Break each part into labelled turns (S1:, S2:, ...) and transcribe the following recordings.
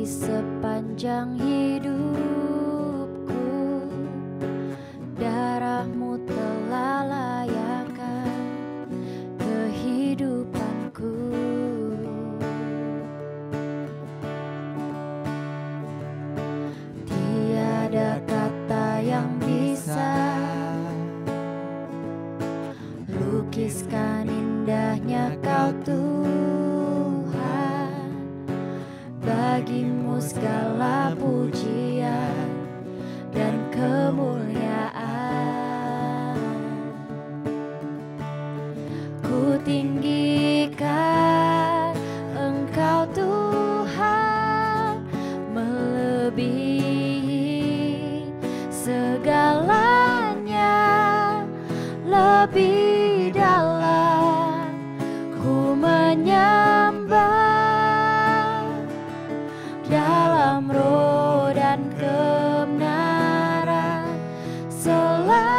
S1: sepanjang hidupku. Darahmu telah layakkan kehidupanku. Tiada kata yang bisa Lukiskan indahnya kau Tuhan Bagimu segala pujian dan kemuliaan. Ku tinggikan Engkau Tuhan Melebihi segalanya. Lebih dan kebenaran Selamanya.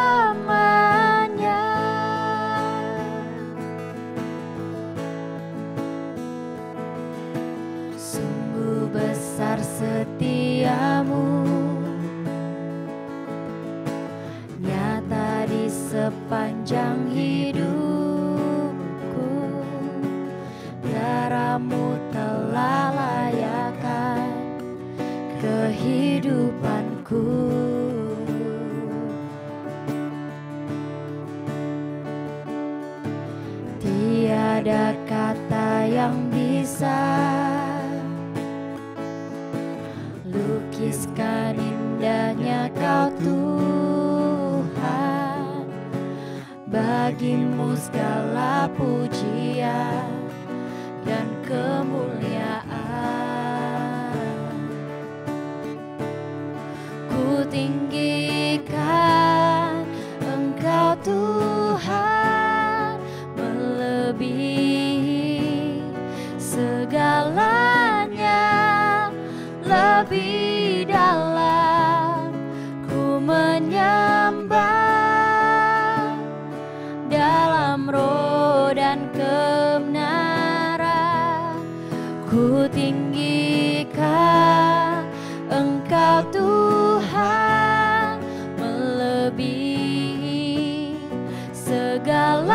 S1: Sungguh besar setiamu. Nyata di sepanjang hidupku kehidupanku. Tiada kata yang bisa Lukiskan indahnya kau Tuhan. Bagimu segala pujian tinggikan. Engkau Tuhan Melebihi segalanya Lebih dalam Ku menyembah. Dalam roh dan kebenaran Ku tinggikan segala